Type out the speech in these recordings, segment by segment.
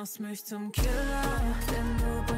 machst mich zum Killer, denn du nur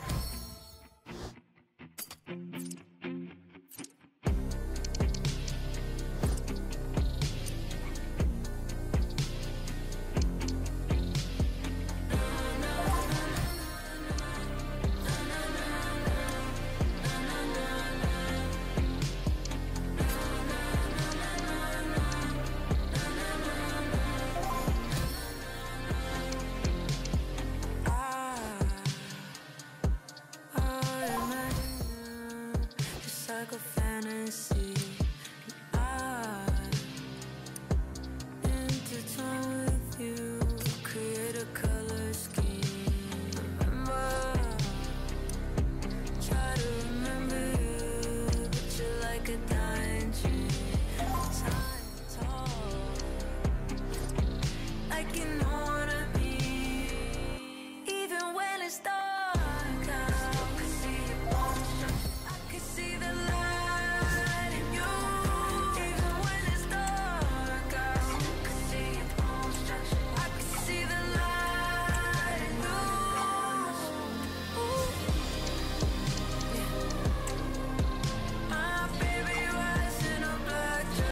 like a fantasy. I intertwine with you, create a color scheme. Remember, try to remember you, but you're like a dying dream. Time tall, like an old.